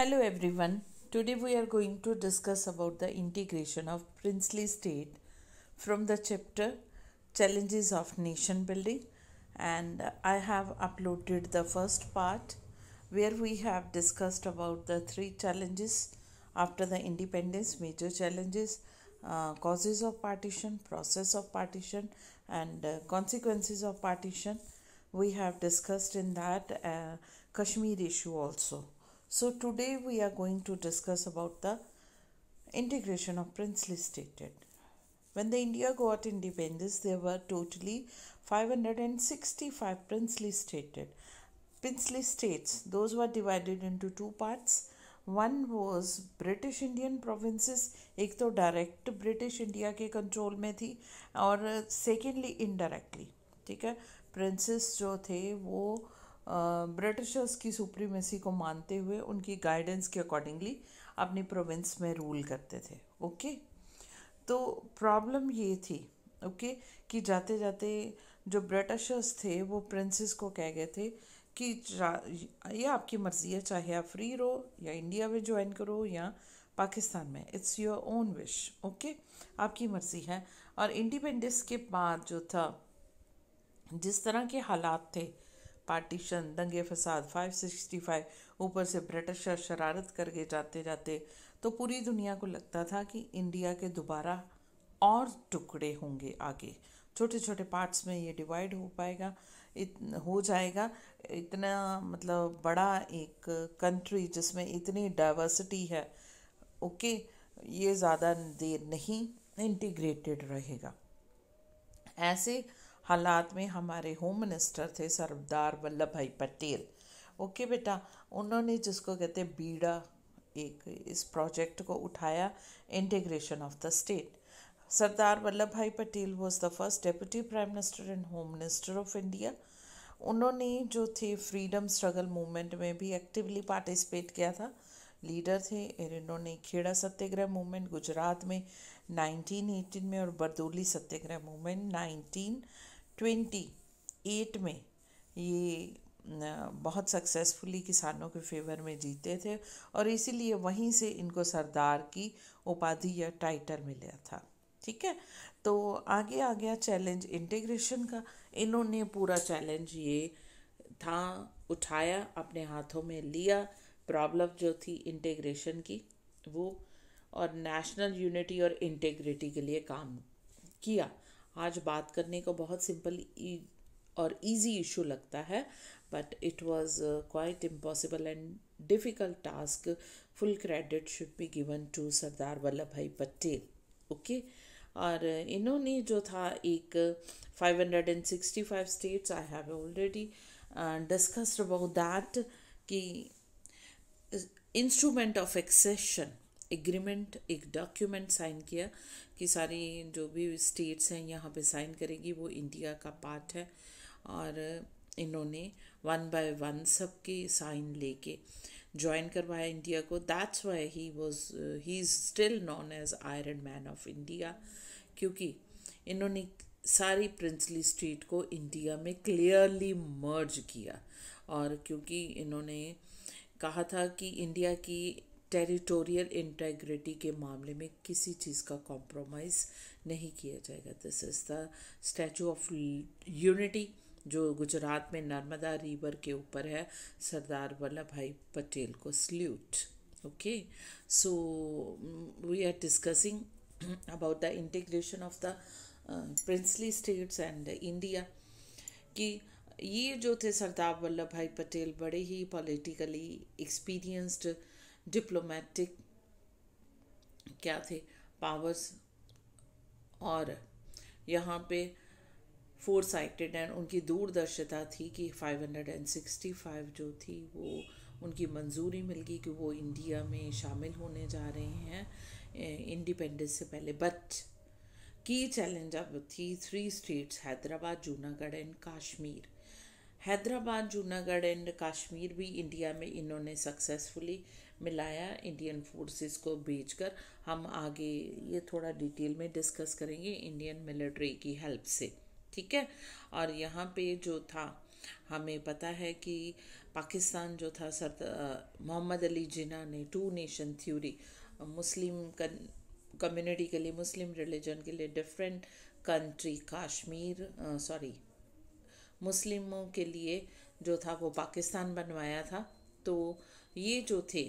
Hello everyone. Today we are going to discuss about the integration of princely state from the chapter Challenges of Nation Building. And I have uploaded the first part where we have discussed about the three challenges after the independence major challenges uh, causes of partition process of partition and uh, consequences of partition. We have discussed in that uh, kashmir issue also so today we are going to discuss about the integration of princely states. When the India got independence, there were totally 565 princely states. Princely states, those were divided into two parts. One was British Indian provinces, एक तो direct British India के control में थी और secondly indirectly ठीक है princess जो थे वो ब्रिटिशर्स की सुप्रीमेसी को मानते हुए उनकी गाइडेंस के अकॉर्डिंगली अपनी प्रोविंस में रूल करते थे ओके तो प्रॉब्लम ये थी ओके कि जाते जाते जो ब्रिटिशर्स थे, वो प्रिंसेस को कह गए थे कि ये आपकी मर्ज़ी है, चाहे आप फ्री रहो या इंडिया में ज्वाइन करो या पाकिस्तान में it's your own wish okay आपकी मर्ज़ी है। और इंडिपेंडेंस के बाद जो था, जिस तरह के हालात थे पार्टीशन, दंगे फसाद 565 ऊपर से ब्रिटिशर शरारत करके जाते जाते तो पूरी दुनिया को लगता था कि इंडिया के दोबारा और टुकड़े होंगे आगे। छोटे छोटे पार्ट्स में ये डिवाइड हो पाएगा, इत, हो जाएगा। इतना मतलब बड़ा एक कंट्री जिसमें इतनी डाइवर्सिटी है ओके ये ज़्यादा देर नहीं इंटीग्रेटेड रहेगा। ऐसे हालात में हमारे होम मिनिस्टर थे सरदार वल्लभ भाई पटेल। ओके बेटा, उन्होंने जिसको कहते बीड़ा, एक इस प्रोजेक्ट को उठाया integration of the state Sardar Vallabhbhai Patel was the first deputy prime minister and home minister of India उन्होंने जो थे फ्रीडम स्ट्रगल मूवमेंट में भी एक्टिवली पार्टिसिपेट किया था। लीडर थे इन्होंने खेड़ा सत्याग्रह मूवमेंट गुजरात में 1918 में और Bardoli satyagraha movement 19 twenty eight में ये बहुत सक्सेसफुली किसानों के फेवर में जीते थे और इसीलिए वहीं से इनको सरदार की उपाधि या टाइटल मिला था। ठीक है? तो आगे आ गया चैलेंज इंटीग्रेशन का। इन्होंने पूरा चैलेंज ये था, उठाया, अपने हाथों में लिया। प्रॉब्लम जो थी इंटीग्रेशन की, वो और नेशनल यूनिटी और इंटीग्रिटी के लिए काम किया। आज बात करने को बहुत सिंपल और इजी इशू लगता है but it was quite impossible and difficult task full credit should be given to Sardar Vallabhbhai Patel okay और इन्होंने जो था एक 565 states I have already discussed about that कि इंस्ट्रूमेंट ऑफ़ एक्सेशन एग्रीमेंट एक document sign किया कि सारी जो भी स्टेट्स हैं यहाँ पे साइन करेगी, वो इंडिया का पार्ट है। और इन्होंने वन बाय वन सबके साइन लेके ज्वाइन करवाया इंडिया को। That's why he was he is still known as iron man of India क्योंकि इन्होंने सारी प्रिंसली स्टेट को इंडिया में क्लियरली मर्ज किया। और क्योंकि इन्होंने कहा था कि इंडिया की टेरिटोरियल इंटेग्रिटी के मामले में किसी चीज़ का कॉम्प्रोमाइज़ नहीं किया जाएगा। This is the statue of unity जो गुजरात में नर्मदा रिवर के ऊपर है, सरदार वल्लभ भाई पटेल को salute okay so we are discussing about the integration of the princely states and India कि ये जो थे सरदार वल्लभ भाई पटेल, बड़े ही पॉलिटिकली एक्सपीरियंस्ड डिप्लोमेटिक क्या थे पावर्स और यहाँ पे फोर साइटेड एंड उनकी दूरदर्शिता थी कि 565 जो थी वो उनकी मंजूरी मिल गई कि वो इंडिया में शामिल होने जा रहे हैं इंडिपेंडेंस से पहले। बट की चैलेंज अब थी three states Hyderabad, Junagadh and Kashmir. Hyderabad, Junagadh and Kashmir भी इंडिया में इन्होंने सक्सेसफुली मिलाया इंडियन फोर्सेस को भेजकर हम आगे ये थोड़ा डिटेल में डिस्कस करेंगे इंडियन मिलिट्री की हेल्प से, ठीक है? और यहाँ पे जो था, हमें पता है कि पाकिस्तान जो था, सर मोहम्मद अली जिना ने two nation theory Muslim community के लिए, मुस्लिम रिलीजन के लिए डिफरेंट कंट्री कश्मीर सॉरी मुस्लिमों के लिए जो था वो पाकिस्तान बनवाया था। तो ये जो थे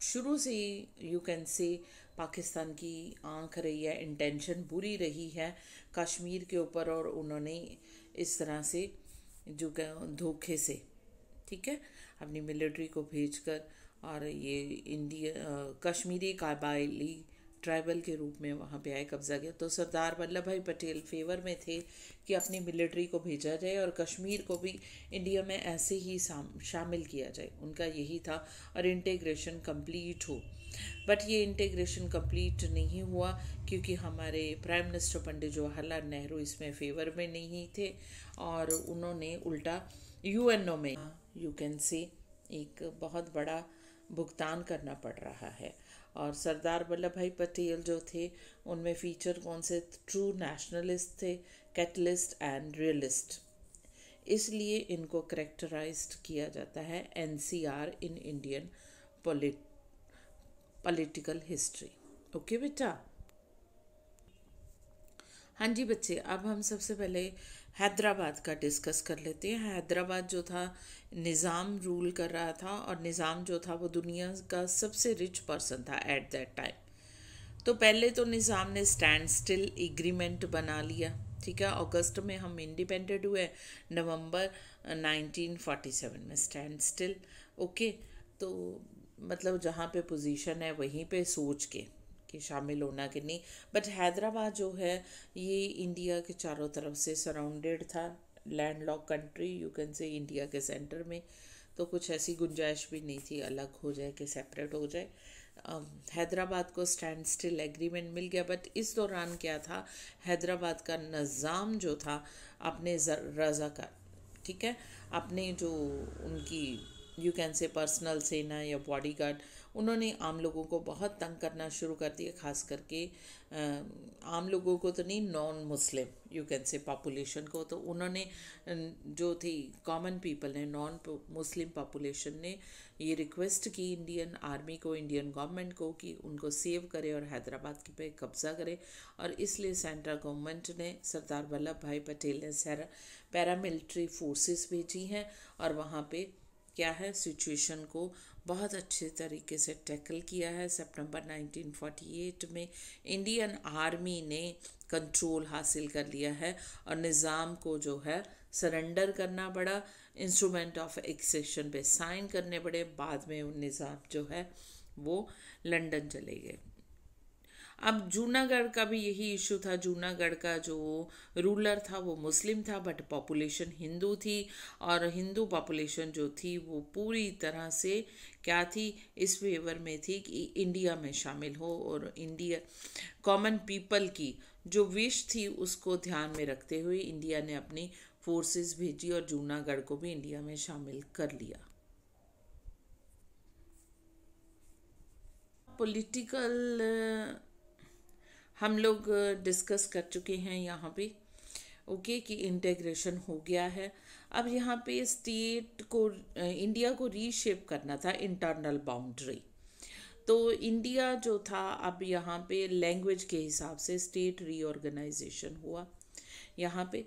शुरू से ही यू कैन से पाकिस्तान की आँख रही है इंटेंशन बुरी रही है कश्मीर के ऊपर और उन्होंने इस तरह से जो धोखे से, ठीक है? अपनी मिलिट्री को भेजकर और ये इंडिया कश्मीरी काबाइली ट्राइबल के रूप में वहाँ पे आए, कब्जा किया। तो सरदार वल्लभ भाई पटेल फेवर में थे कि अपनी मिलिट्री को भेजा जाए और कश्मीर को भी इंडिया में ऐसे ही शामिल किया जाए। उनका यही था और इंटीग्रेशन कंप्लीट हो। बट ये इंटीग्रेशन कंप्लीट नहीं हुआ क्योंकि हमारे प्राइम मिनिस्टर पंडित जवाहरलाल नेहरू इसमें फेवर में नहीं थे और उन्होंने उल्टा यूएनओ में यू कैन से एक बहुत बड़ा भुगतान करना पड़ रहा है। और सरदार वल्लभ भाई पटेल जो थे, उनमें फीचर कौन से? ट्रू नेशनलिस्ट थे कैटलिस्ट एंड रियलिस्ट इसलिए इनको करेक्टराइज किया जाता है N C R in Indian political history okay बेटा? हाँ जी बच्चे, अब हम सबसे पहले हैदराबाद का डिस्कस कर लेते हैं। हैदराबाद जो था, निज़ाम रूल कर रहा था और निज़ाम जो था, वो दुनिया का सबसे रिच पर्सन था एट दैट टाइम तो पहले तो निज़ाम ने स्टैंड स्टिल एग्रीमेंट बना लिया, ठीक है? अगस्त में हम इंडिपेंडेंट हुए, नवंबर 1947 में स्टैंड स्टिल ओके तो मतलब जहाँ पे पोजीशन है, वहीं पे सोच के। कि शामिल होना कि नहीं। बट हैदराबाद जो है, ये इंडिया के चारों तरफ़ से सराउंडेड था। Land lock country you can say India के सेंटर में। तो कुछ ऐसी गुंजाइश भी नहीं थी, अलग हो जाए कि सेपरेट हो जाए। हैदराबाद को स्टैंड स्टिल एग्रीमेंट मिल गया। बट इस दौरान क्या था? हैदराबाद का निज़ाम जो था, अपने रज़ा का, ठीक है? अपने जो उनकी यू कैन से पर्सनल सेना या बॉडी गार्ड उन्होंने आम लोगों को बहुत तंग करना शुरू कर दिया, खास करके आम लोगों को तो नहीं non Muslim you can say population को। तो उन्होंने जो थी कॉमन पीपल ने नॉन मुस्लिम पॉपुलेशन ने ये रिक्वेस्ट की इंडियन आर्मी को इंडियन गवर्नमेंट को कि उनको सेव करे और हैदराबाद के पे कब्ज़ा करे। और इसलिए सेंट्रल गवर्नमेंट ने सरदार वल्लभ भाई पटेल ने पैरामिलिट्री फोर्सेस भेजी हैं और वहाँ पे क्या है? सिचुएशन को बहुत अच्छे तरीके से टैकल किया है। सितंबर 1948 में इंडियन आर्मी ने कंट्रोल हासिल कर लिया है और निज़ाम को जो है सरेंडर करना पड़ा। इंस्ट्रूमेंट ऑफ़ एक्सेशन पे साइन करने पड़े। बाद में वो निज़ाम जो है वो लंदन चले गए। अब जूनागढ़ का भी यही इशू था। जूनागढ़ का जो रूलर था, वो मुस्लिम था बट पॉपुलेशन हिंदू थी और हिंदू पॉपुलेशन जो थी, वो पूरी तरह से क्या थी? इस फेवर में थी कि इंडिया में शामिल हो और इंडिया कॉमन पीपल की जो विश थी, उसको ध्यान में रखते हुए इंडिया ने अपनी फोर्सेस भेजी और जूनागढ़ को भी इंडिया में शामिल कर लिया। पॉलिटिकल हम लोग डिस्कस कर चुके हैं यहाँ पे ओके कि इंटेग्रेशन हो गया है। अब यहाँ पे स्टेट को इंडिया को रीशेप करना था इंटरनल बाउंड्री तो इंडिया जो था, अब यहाँ पे लैंग्वेज के हिसाब से स्टेट रीऑर्गेनाइजेशन हुआ यहाँ पे।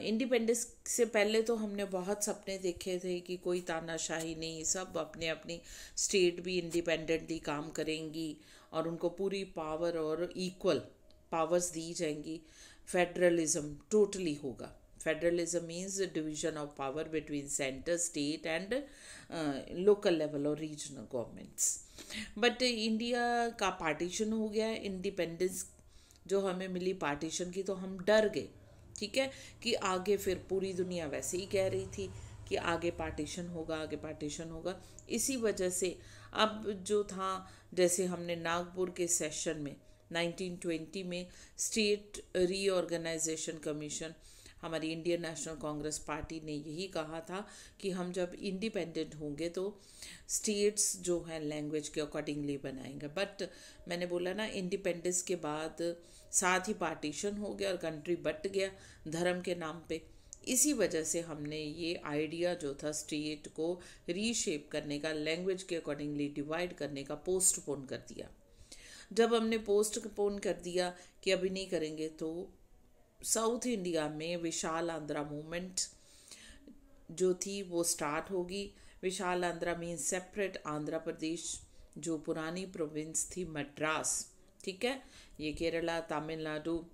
इंडिपेंडेंस से पहले तो हमने बहुत सपने देखे थे कि कोई तानाशाही नहीं, सब अपने अपनी स्टेट भी इंडिपेंडेंटली काम करेंगी। और उनको पूरी पावर और इक्वल पावर्स दी जाएँगी। फेडरलिज्म टोटली होगा। Federalism means division of power between centre state and local level और रीजनल गवर्नमेंट्स बट इंडिया का पार्टीशन हो गया इंडिपेंडेंस जो हमें मिली पार्टीशन की तो हम डर गए। ठीक है? कि आगे फिर पूरी दुनिया वैसे ही कह रही थी कि आगे पार्टीशन होगा, आगे पार्टीशन होगा। इसी वजह से अब जो था, जैसे हमने नागपुर के सेशन में 1920 में स्टेट रीऑर्गेनाइजेशन कमीशन हमारी इंडियन नेशनल कांग्रेस पार्टी ने यही कहा था कि हम जब इंडिपेंडेंट होंगे तो स्टेट्स जो हैं लैंग्वेज के अकॉर्डिंगली बनाएँगे। बट मैंने बोला ना इंडिपेंडेंस के बाद साथ ही पार्टीशन हो गया और कंट्री बट गया धर्म के नाम पे। इसी वजह से हमने ये आइडिया जो था स्टेट को रीशेप करने का लैंग्वेज के अकॉर्डिंगली डिवाइड करने का पोस्टपोन कर दिया। जब हमने पोस्टपोन कर दिया कि अभी नहीं करेंगे तो साउथ इंडिया में विशाल आंध्रा मूवमेंट जो थी वो स्टार्ट होगी। विशाल आंध्रा मीन सेपरेट आंध्र प्रदेश, जो पुरानी प्रोविंस थी मद्रास, ठीक है? ये केरला, तमिलनाडु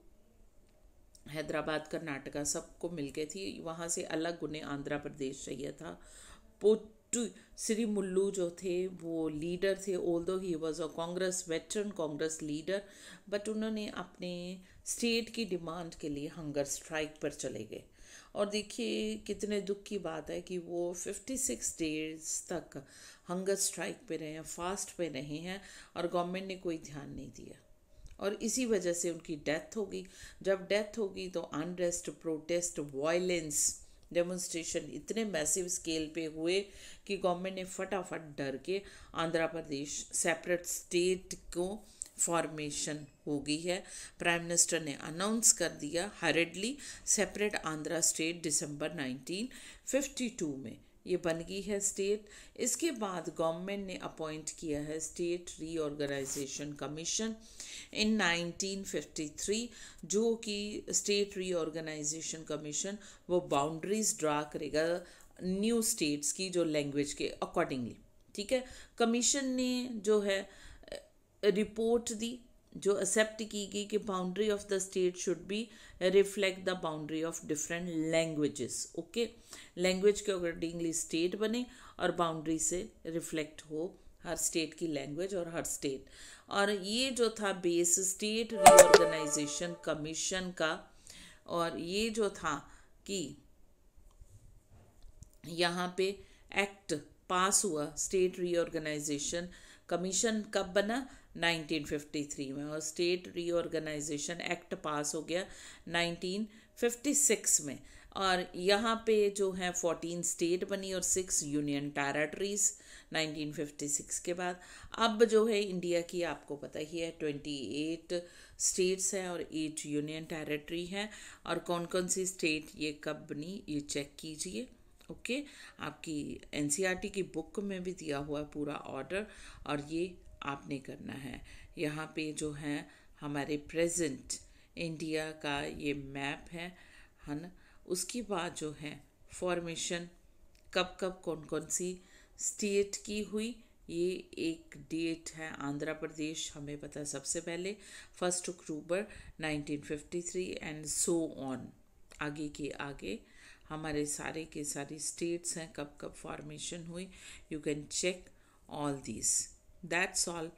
हैदराबाद, कर्नाटका सबको मिल के थी। वहाँ से अलग उन्हें आंध्र प्रदेश चाहिए था। पोटू श्री मुल्लू जो थे, वो लीडर थे। Although he was a Congress veteran Congress leader but उन्होंने अपने स्टेट की डिमांड के लिए हंगर स्ट्राइक पर चले गए। और देखिए, कितने दुख की बात है कि वो 56 डेज़ तक हंगर स्ट्राइक पे रहे हैं फास्ट पे रहे हैं, और गवर्नमेंट ने कोई ध्यान नहीं दिया। और इसी वजह से उनकी डेथ होगी। जब डेथ होगी तो अनरेस्ट प्रोटेस्ट वायलेंस डेमोन्स्ट्रेशन इतने मैसिव स्केल पे हुए कि गवर्नमेंट ने फटाफट डर के आंध्र प्रदेश सेपरेट स्टेट को फॉर्मेशन हो गई है। प्राइम मिनिस्टर ने अनाउंस कर दिया हरेडली सेपरेट आंध्रा स्टेट दिसंबर 1952 में। ये बन गई है स्टेट। इसके बाद गवर्नमेंट ने अपॉइंट किया है स्टेट रीऑर्गेनाइजेशन कमीशन इन 1953 जो कि स्टेट रीऑर्गेनाइजेशन कमीशन वो बाउंड्रीज ड्रा करेगा न्यू स्टेट्स की जो लैंग्वेज के अकॉर्डिंगली ठीक है? कमीशन ने जो है रिपोर्ट दी जो एक्सेप्ट की गई कि boundary of the state should be reflect the boundary of different languages okay language के अकॉर्डिंगली स्टेट बने और बाउंड्री से रिफ्लेक्ट हो हर स्टेट की लैंग्वेज और हर स्टेट और ये जो था बेस स्टेट रीऑर्गेनाइजेशन कमीशन का, और ये जो था कि यहाँ पे एक्ट पास हुआ स्टेट रीऑर्गेनाइजेशन कमीशन कब बना? 1953 में और स्टेट रीऑर्गेनाइजेशन एक्ट पास हो गया 1956 में। और यहाँ पे जो है 14 स्टेट बनी और सिक्स यूनियन टेरेटरीज 1956 के बाद। अब जो है इंडिया की आपको पता ही है 28 स्टेट्स हैं और 8 यूनियन टेरेटरी हैं। और कौन कौन सी स्टेट ये कब बनी ये चेक कीजिए। ओके? आपकी एन e की बुक में भी दिया हुआ है पूरा ऑर्डर और ये आपने करना है यहाँ पे जो है हमारे प्रेजेंट इंडिया का ये मैप है है ना उसके बाद जो है फॉर्मेशन कब कब कौन कौन सी स्टेट की हुई, ये एक डेट है आंध्र प्रदेश, हमें पता सबसे पहले first October 1953 and so on आगे के आगे हमारे सारे के सारे स्टेट्स हैं, कब कब फॉर्मेशन हुई you can check all this that's all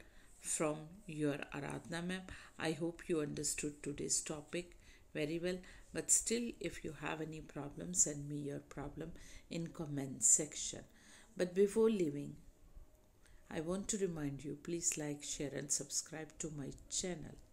from your Aradhana ma'am I hope you understood to this topic very well but still if you have any problem send me your problem in comment section but before leaving I want to remind you please like share and subscribe to my channel